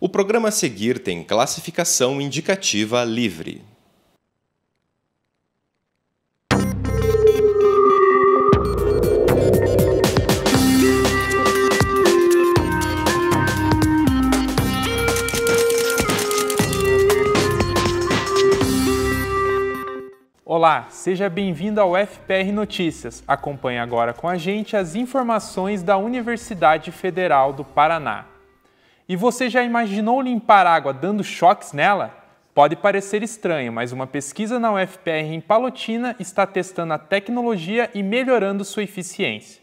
O programa a seguir tem classificação indicativa livre. Olá, seja bem-vindo ao FPR Notícias. Acompanhe agora com a gente as informações da Universidade Federal do Paraná. E você já imaginou limpar água dando choques nela? Pode parecer estranho, mas uma pesquisa na UFPR em Palotina está testando a tecnologia e melhorando sua eficiência.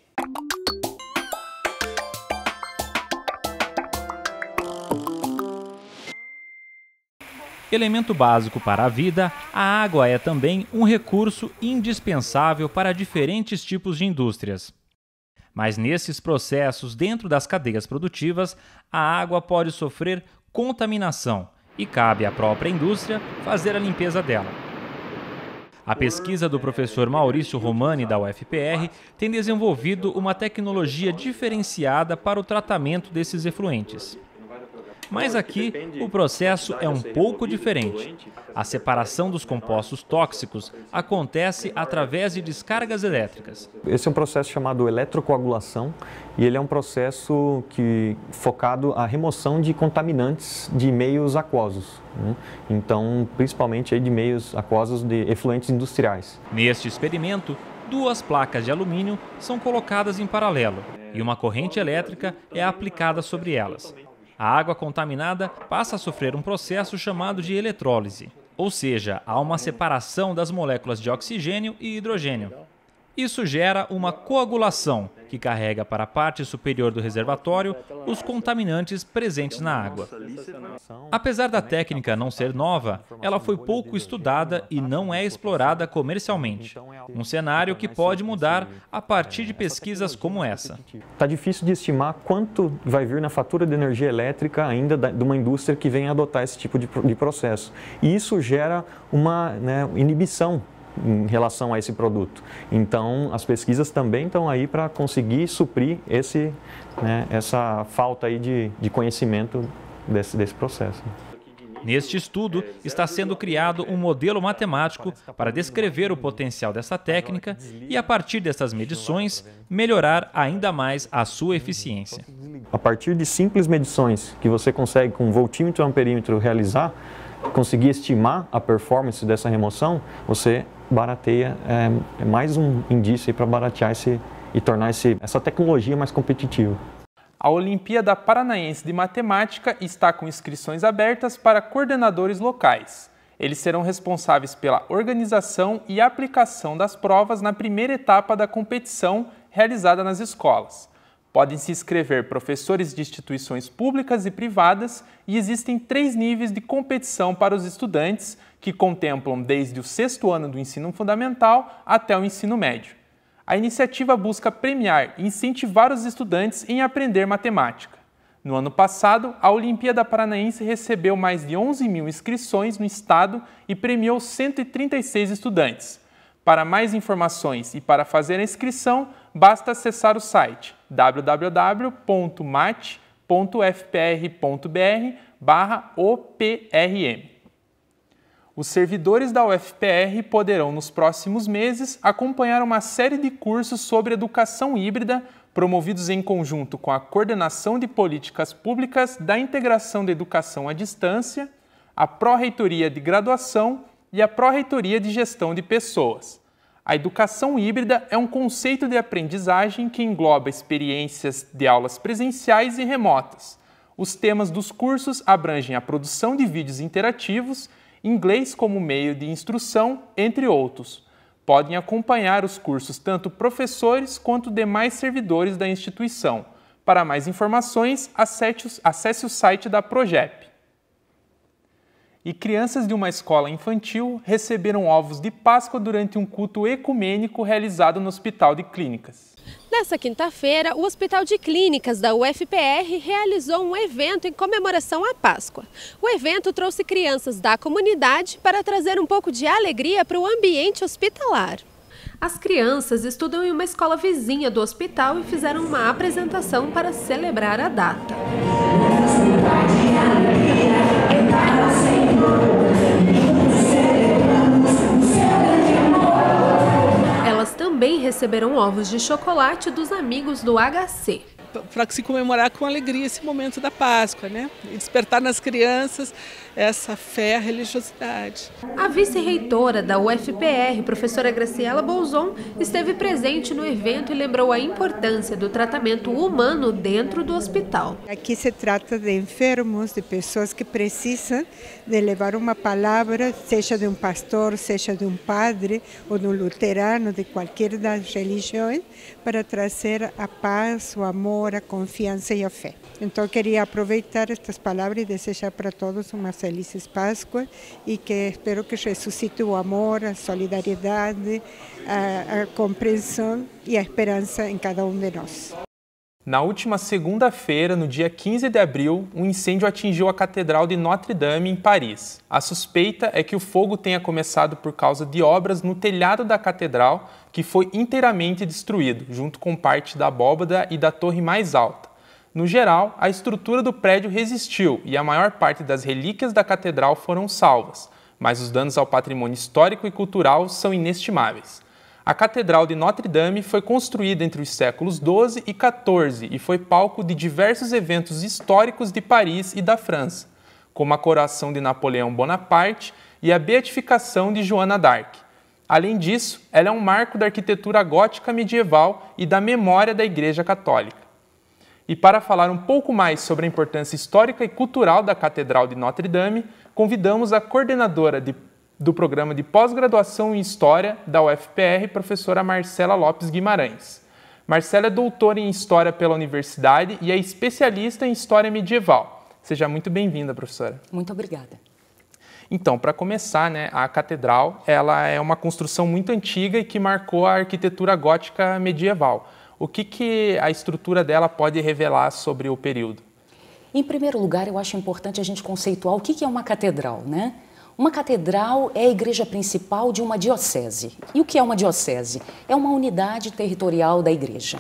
Elemento básico para a vida, a água é também um recurso indispensável para diferentes tipos de indústrias. Mas nesses processos dentro das cadeias produtivas, a água pode sofrer contaminação e cabe à própria indústria fazer a limpeza dela. A pesquisa do professor Maurício Romani, da UFPR, tem desenvolvido uma tecnologia diferenciada para o tratamento desses efluentes. Mas aqui o processo é um pouco diferente. A separação dos compostos tóxicos acontece através de descargas elétricas. Esse é um processo chamado eletrocoagulação e ele é um processo que focado à remoção de contaminantes de meios aquosos. Né? Então, principalmente aí de meios aquosos de efluentes industriais. Neste experimento, duas placas de alumínio são colocadas em paralelo e uma corrente elétrica é aplicada sobre elas. A água contaminada passa a sofrer um processo chamado de eletrólise, ou seja, há uma separação das moléculas de oxigênio e hidrogênio. Isso gera uma coagulação, que carrega para a parte superior do reservatório os contaminantes presentes na água. Apesar da técnica não ser nova, ela foi pouco estudada e não é explorada comercialmente. Um cenário que pode mudar a partir de pesquisas como essa. Está difícil de estimar quanto vai vir na fatura de energia elétrica ainda de uma indústria que venha adotar esse tipo de processo. E isso gera uma né, inibição em relação a esse produto. Então, as pesquisas também estão aí para conseguir suprir esse, né, essa falta aí de, de conhecimento desse, desse processo. Neste estudo, está sendo criado um modelo matemático para descrever o potencial dessa técnica e, a partir dessas medições, melhorar ainda mais a sua eficiência. A partir de simples medições que você consegue com voltímetro e amperímetro realizar, conseguir estimar a performance dessa remoção, você barateia, é, é mais um indício para baratear esse, e tornar esse, essa tecnologia mais competitiva. A Olimpíada Paranaense de Matemática está com inscrições abertas para coordenadores locais. Eles serão responsáveis pela organização e aplicação das provas na primeira etapa da competição realizada nas escolas. Podem se inscrever professores de instituições públicas e privadas e existem três níveis de competição para os estudantes, que contemplam desde o sexto ano do ensino fundamental até o ensino médio. A iniciativa busca premiar e incentivar os estudantes em aprender matemática. No ano passado, a Olimpíada Paranaense recebeu mais de 11 mil inscrições no estado e premiou 136 estudantes. Para mais informações e para fazer a inscrição, basta acessar o site www.mate.fpr.br/oprm. Os servidores da UFPR poderão, nos próximos meses, acompanhar uma série de cursos sobre educação híbrida promovidos em conjunto com a Coordenação de Políticas Públicas da Integração da Educação à Distância, a Pró-Reitoria de Graduação e a Pró-Reitoria de Gestão de Pessoas. A educação híbrida é um conceito de aprendizagem que engloba experiências de aulas presenciais e remotas. Os temas dos cursos abrangem a produção de vídeos interativos, inglês como meio de instrução, entre outros. Podem acompanhar os cursos tanto professores quanto demais servidores da instituição. Para mais informações, acesse o site da Progep e crianças de uma escola infantil receberam ovos de Páscoa durante um culto ecumênico realizado no Hospital de Clínicas. Nessa quinta-feira, o Hospital de Clínicas da UFPR realizou um evento em comemoração à Páscoa. O evento trouxe crianças da comunidade para trazer um pouco de alegria para o ambiente hospitalar. As crianças estudam em uma escola vizinha do hospital e fizeram uma apresentação para celebrar a data. Receberam ovos de chocolate dos amigos do HC para se comemorar com alegria esse momento da Páscoa, né? E despertar nas crianças essa fé, a religiosidade. A vice-reitora da UFPR, professora Graciela Bolzon, esteve presente no evento e lembrou a importância do tratamento humano dentro do hospital. Aqui se trata de enfermos, de pessoas que precisam de levar uma palavra, seja de um pastor, seja de um padre ou de um luterano, de qualquer das religiões, para trazer a paz, o amor, a confiança e a fé. Então, queria aproveitar estas palavras e desejar para todos uma feliz Páscoa e que espero que ressuscite o amor, a solidariedade, a, a compreensão e a esperança em cada um de nós. Na última segunda-feira, no dia 15 de abril, um incêndio atingiu a Catedral de Notre-Dame, em Paris. A suspeita é que o fogo tenha começado por causa de obras no telhado da catedral, que foi inteiramente destruído, junto com parte da abóbada e da torre mais alta. No geral, a estrutura do prédio resistiu e a maior parte das relíquias da catedral foram salvas, mas os danos ao patrimônio histórico e cultural são inestimáveis. A Catedral de Notre-Dame foi construída entre os séculos 12 e 14 e foi palco de diversos eventos históricos de Paris e da França, como a coroação de Napoleão Bonaparte e a beatificação de Joana d'Arc. Além disso, ela é um marco da arquitetura gótica medieval e da memória da Igreja Católica. E para falar um pouco mais sobre a importância histórica e cultural da Catedral de Notre-Dame, convidamos a coordenadora de, do programa de pós-graduação em História da UFPR, professora Marcela Lopes Guimarães. Marcela é doutora em História pela Universidade e é especialista em História Medieval. Seja muito bem-vinda, professora. Muito obrigada. Então, para começar, né, a catedral ela é uma construção muito antiga e que marcou a arquitetura gótica medieval. O que, que a estrutura dela pode revelar sobre o período? Em primeiro lugar, eu acho importante a gente conceituar o que, que é uma catedral, né? Uma catedral é a igreja principal de uma diocese. E o que é uma diocese? É uma unidade territorial da igreja.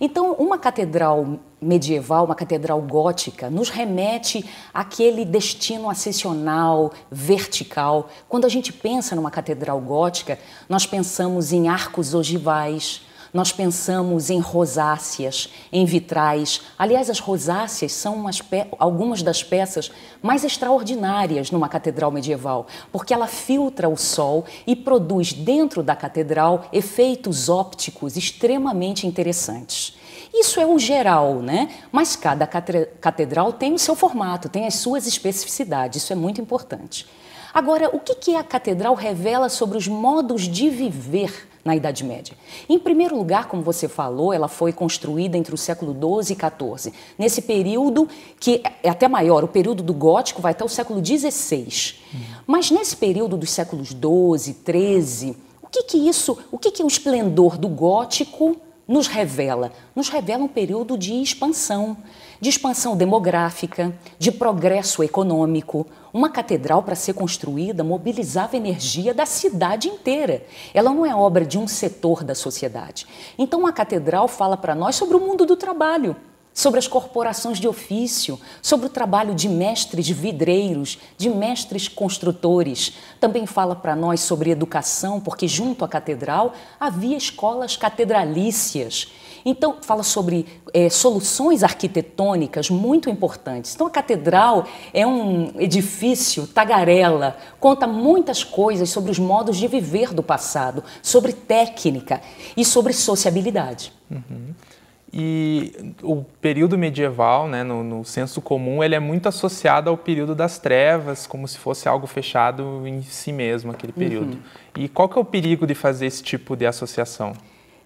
Então, uma catedral medieval, uma catedral gótica, nos remete àquele destino ascensional, vertical. Quando a gente pensa numa catedral gótica, nós pensamos em arcos ogivais, nós pensamos em rosáceas, em vitrais. Aliás, as rosáceas são algumas das peças mais extraordinárias numa catedral medieval, porque ela filtra o sol e produz dentro da catedral efeitos ópticos extremamente interessantes. Isso é o geral, né? Mas cada catedral tem o seu formato, tem as suas especificidades, isso é muito importante. Agora, o que, a catedral revela sobre os modos de viver na Idade Média. Em primeiro lugar, como você falou, ela foi construída entre o século XII e XIV. Nesse período, que é até maior, o período do gótico vai até o século XVI. Uhum. Mas nesse período dos séculos XII, XIII, o que, que isso, o que, que o esplendor do gótico nos revela? Nos revela um período de expansão, de expansão demográfica, de progresso econômico. Uma catedral, para ser construída, mobilizava energia da cidade inteira. Ela não é obra de um setor da sociedade. Então, a catedral fala para nós sobre o mundo do trabalho sobre as corporações de ofício, sobre o trabalho de mestres vidreiros, de mestres construtores. Também fala para nós sobre educação, porque junto à catedral havia escolas catedralícias. Então, fala sobre é, soluções arquitetônicas muito importantes. Então, a catedral é um edifício tagarela, conta muitas coisas sobre os modos de viver do passado, sobre técnica e sobre sociabilidade. Uhum. E o período medieval, né, no, no, senso comum, ele é muito associado ao período das trevas, como se fosse algo fechado em si mesmo, aquele período. Uhum. E qual que é o perigo de fazer esse tipo de associação?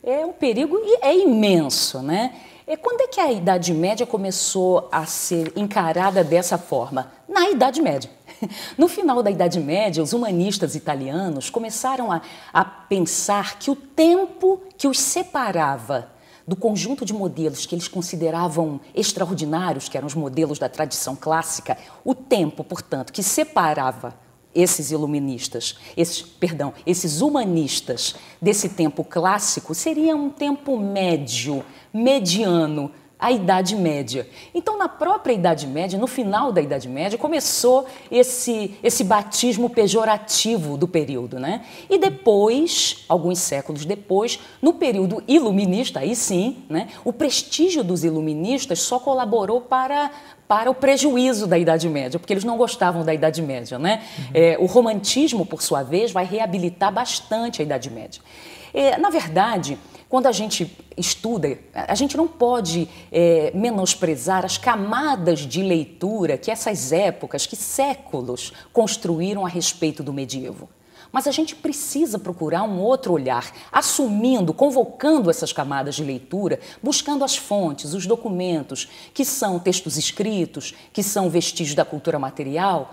É um perigo e é imenso, né? É quando é que a Idade Média começou a ser encarada dessa forma? Na Idade Média. No final da Idade Média, os humanistas italianos começaram a, a pensar que o tempo que os separava do conjunto de modelos que eles consideravam extraordinários, que eram os modelos da tradição clássica, o tempo, portanto, que separava esses iluministas, esses, perdão, esses humanistas desse tempo clássico seria um tempo médio, mediano, a Idade Média. Então, na própria Idade Média, no final da Idade Média, começou esse, esse batismo pejorativo do período. Né? E depois, alguns séculos depois, no período iluminista, aí sim, né, o prestígio dos iluministas só colaborou para, para o prejuízo da Idade Média, porque eles não gostavam da Idade Média. Né? Uhum. É, o romantismo, por sua vez, vai reabilitar bastante a Idade Média. É, na verdade, quando a gente estuda, a gente não pode é, menosprezar as camadas de leitura que essas épocas, que séculos construíram a respeito do medievo. Mas a gente precisa procurar um outro olhar, assumindo, convocando essas camadas de leitura, buscando as fontes, os documentos, que são textos escritos, que são vestígios da cultura material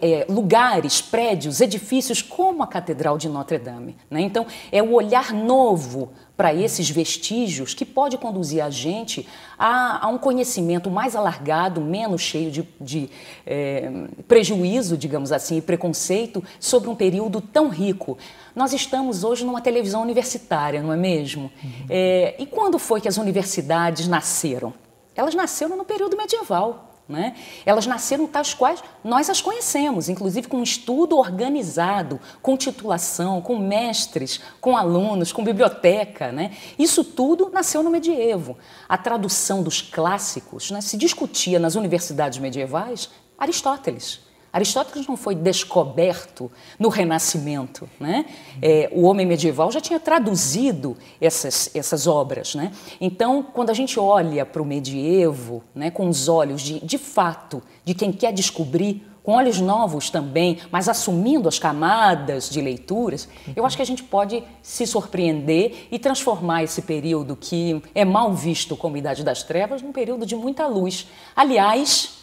é, lugares, prédios, edifícios como a Catedral de Notre Dame. Né? Então, é o olhar novo para esses vestígios que pode conduzir a gente a, a um conhecimento mais alargado, menos cheio de, de é, prejuízo, digamos assim, e preconceito sobre um período tão rico. Nós estamos hoje numa televisão universitária, não é mesmo? Uhum. É, e quando foi que as universidades nasceram? Elas nasceram no período medieval. Né? Elas nasceram tais quais nós as conhecemos, inclusive com um estudo organizado, com titulação, com mestres, com alunos, com biblioteca. Né? Isso tudo nasceu no medievo. A tradução dos clássicos né, se discutia nas universidades medievais Aristóteles. Aristóteles não foi descoberto no Renascimento. Né? É, o homem medieval já tinha traduzido essas, essas obras. Né? Então, quando a gente olha para o medievo né, com os olhos de, de fato de quem quer descobrir, com olhos novos também, mas assumindo as camadas de leituras, eu acho que a gente pode se surpreender e transformar esse período que é mal visto como Idade das Trevas num período de muita luz. Aliás,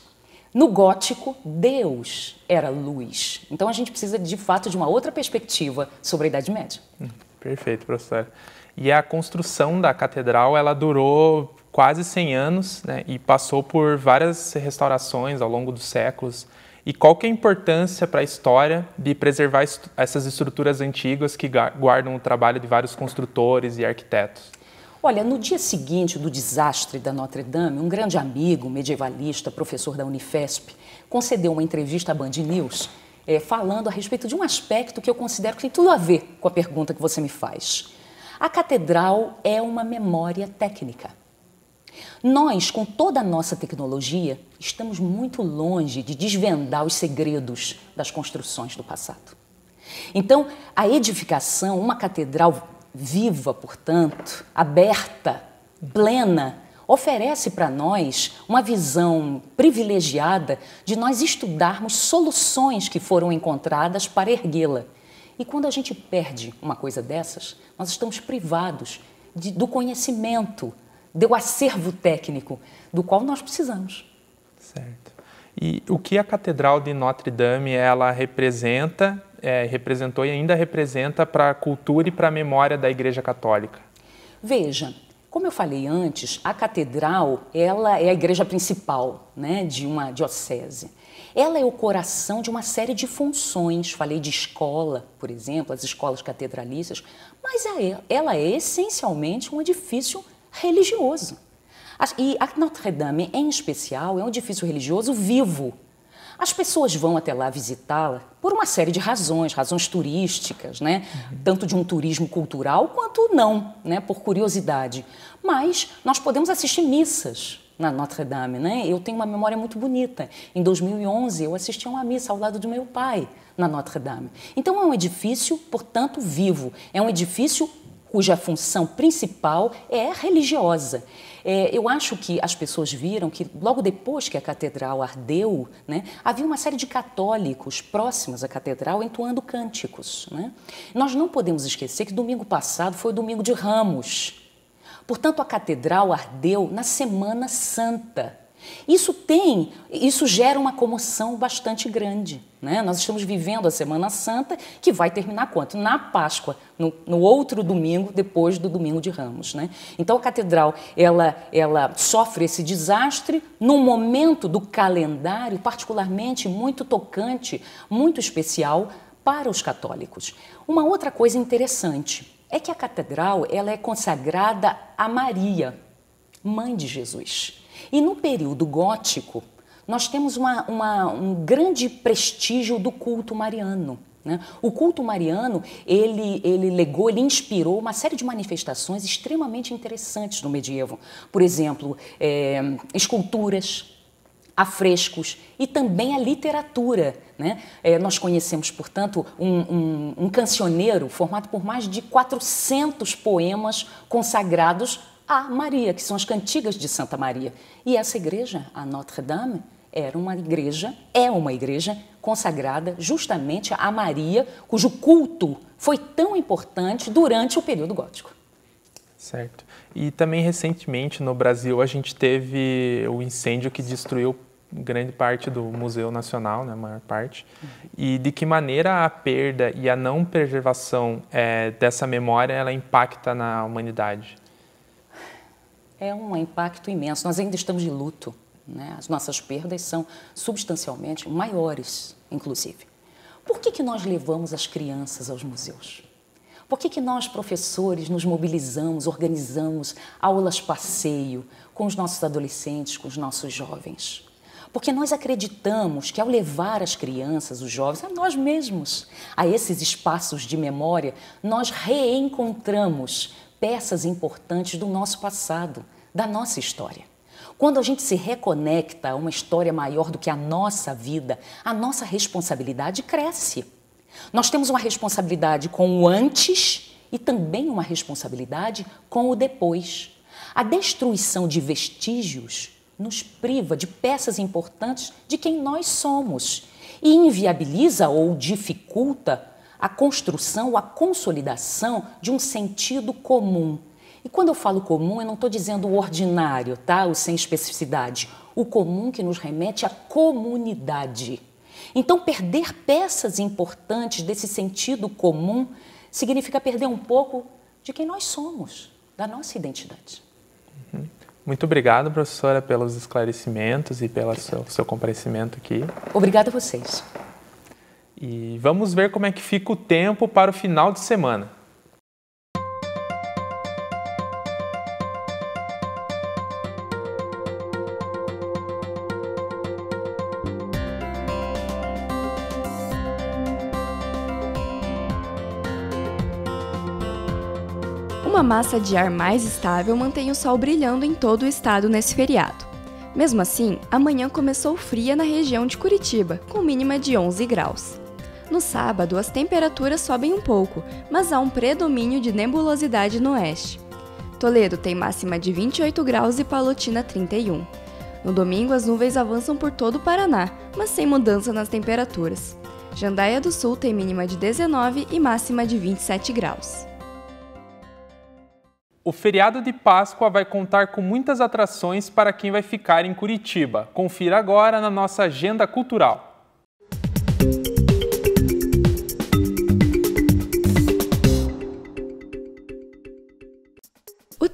no gótico, Deus era luz. Então a gente precisa de fato de uma outra perspectiva sobre a Idade Média. Hum, perfeito, professor. E a construção da catedral, ela durou quase 100 anos né, e passou por várias restaurações ao longo dos séculos. E qual que é a importância para a história de preservar essas estruturas antigas que guardam o trabalho de vários construtores e arquitetos? Olha, no dia seguinte do desastre da Notre Dame, um grande amigo, medievalista, professor da Unifesp, concedeu uma entrevista à Band News é, falando a respeito de um aspecto que eu considero que tem tudo a ver com a pergunta que você me faz. A catedral é uma memória técnica. Nós, com toda a nossa tecnologia, estamos muito longe de desvendar os segredos das construções do passado. Então, a edificação, uma catedral viva, portanto, aberta, plena, oferece para nós uma visão privilegiada de nós estudarmos soluções que foram encontradas para erguê-la. E quando a gente perde uma coisa dessas, nós estamos privados de, do conhecimento, do acervo técnico do qual nós precisamos. Certo. E o que a Catedral de Notre Dame ela representa é, representou e ainda representa para a cultura e para a memória da Igreja Católica? Veja, como eu falei antes, a catedral ela é a igreja principal né, de uma diocese. Ela é o coração de uma série de funções. Falei de escola, por exemplo, as escolas catedralícias, mas é, ela é essencialmente um edifício religioso. E a Notre-Dame, em especial, é um edifício religioso vivo, as pessoas vão até lá visitá-la por uma série de razões, razões turísticas, né? Uhum. Tanto de um turismo cultural quanto não, né? Por curiosidade. Mas nós podemos assistir missas na Notre Dame, né? Eu tenho uma memória muito bonita. Em 2011 eu assisti a uma missa ao lado do meu pai na Notre Dame. Então é um edifício, portanto, vivo. É um edifício cuja função principal é religiosa. É, eu acho que as pessoas viram que logo depois que a catedral ardeu, né, havia uma série de católicos próximos à catedral entoando cânticos. Né? Nós não podemos esquecer que domingo passado foi o domingo de Ramos. Portanto, a catedral ardeu na Semana Santa. Isso tem, isso gera uma comoção bastante grande. Né? Nós estamos vivendo a Semana Santa, que vai terminar quanto? Na Páscoa, no, no, outro domingo, depois do domingo de Ramos. Né? Então a catedral ela, ela sofre esse desastre num momento do calendário particularmente muito tocante, muito especial para os católicos. Uma outra coisa interessante é que a catedral ela é consagrada a Maria, mãe de Jesus. E no período gótico, nós temos uma, uma, um grande prestígio do culto mariano. Né? O culto mariano, ele, ele legou, ele inspirou uma série de manifestações extremamente interessantes no medievo. Por exemplo, é, esculturas, afrescos e também a literatura. Né? É, nós conhecemos, portanto, um, um, um cancioneiro formado por mais de 400 poemas consagrados a Maria, que são as cantigas de Santa Maria. E essa igreja, a Notre-Dame, era uma igreja, é uma igreja consagrada justamente a Maria, cujo culto foi tão importante durante o período gótico. Certo. E também recentemente no Brasil a gente teve o incêndio que destruiu grande parte do Museu Nacional, né, a maior parte. E de que maneira a perda e a não preservação é, dessa memória ela impacta na humanidade? É um impacto imenso. Nós ainda estamos de luto né? As nossas perdas são substancialmente maiores, inclusive. Por que, que nós levamos as crianças aos museus? Por que, que nós, professores, nos mobilizamos, organizamos aulas passeio com os nossos adolescentes, com os nossos jovens? Porque nós acreditamos que ao levar as crianças, os jovens, a nós mesmos, a esses espaços de memória, nós reencontramos peças importantes do nosso passado, da nossa história. Quando a gente se reconecta a uma história maior do que a nossa vida, a nossa responsabilidade cresce. Nós temos uma responsabilidade com o antes e também uma responsabilidade com o depois. A destruição de vestígios nos priva de peças importantes de quem nós somos e inviabiliza ou dificulta a construção, a consolidação de um sentido comum e quando eu falo comum, eu não estou dizendo o ordinário, tá? O sem especificidade. O comum que nos remete à comunidade. Então, perder peças importantes desse sentido comum significa perder um pouco de quem nós somos, da nossa identidade. Uhum. Muito obrigado, professora, pelos esclarecimentos e pelo seu, seu comparecimento aqui. Obrigada a vocês. E vamos ver como é que fica o tempo para o final de semana. Uma massa de ar mais estável mantém o sol brilhando em todo o estado nesse feriado. Mesmo assim, amanhã começou fria na região de Curitiba, com mínima de 11 graus. No sábado, as temperaturas sobem um pouco, mas há um predomínio de nebulosidade no oeste. Toledo tem máxima de 28 graus e Palotina 31. No domingo, as nuvens avançam por todo o Paraná, mas sem mudança nas temperaturas. Jandaia do Sul tem mínima de 19 e máxima de 27 graus. O feriado de Páscoa vai contar com muitas atrações para quem vai ficar em Curitiba. Confira agora na nossa agenda cultural.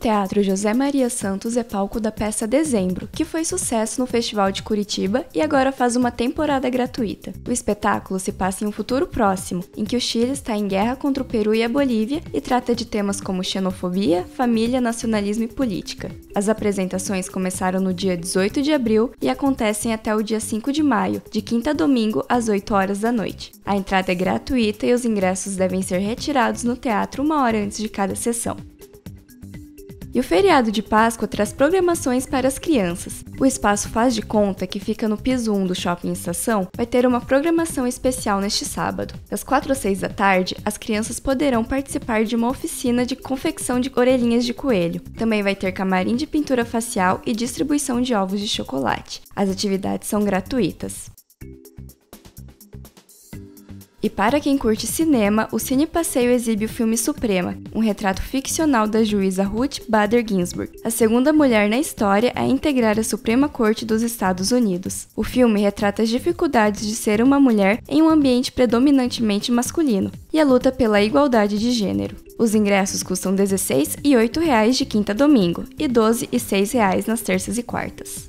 Teatro José Maria Santos é palco da peça Dezembro, que foi sucesso no Festival de Curitiba e agora faz uma temporada gratuita. O espetáculo se passa em um futuro próximo, em que o Chile está em guerra contra o Peru e a Bolívia e trata de temas como xenofobia, família, nacionalismo e política. As apresentações começaram no dia 18 de abril e acontecem até o dia 5 de maio, de quinta a domingo, às 8 horas da noite. A entrada é gratuita e os ingressos devem ser retirados no teatro uma hora antes de cada sessão. E o feriado de Páscoa traz programações para as crianças. O espaço Faz de Conta, que fica no piso 1 do Shopping Estação, vai ter uma programação especial neste sábado. Das 4 às 6 da tarde, as crianças poderão participar de uma oficina de confecção de orelhinhas de coelho. Também vai ter camarim de pintura facial e distribuição de ovos de chocolate. As atividades são gratuitas. E para quem curte cinema, o Cine Passeio exibe o filme Suprema, um retrato ficcional da juíza Ruth Bader Ginsburg, a segunda mulher na história a integrar a Suprema Corte dos Estados Unidos. O filme retrata as dificuldades de ser uma mulher em um ambiente predominantemente masculino e a luta pela igualdade de gênero. Os ingressos custam R$ 16 e 8 reais de quinta a domingo e R$ 12 e 6 reais nas terças e quartas.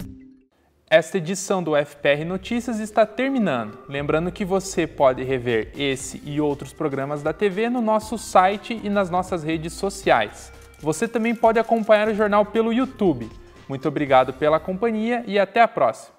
Esta edição do FPR Notícias está terminando. Lembrando que você pode rever esse e outros programas da TV no nosso site e nas nossas redes sociais. Você também pode acompanhar o jornal pelo YouTube. Muito obrigado pela companhia e até a próxima!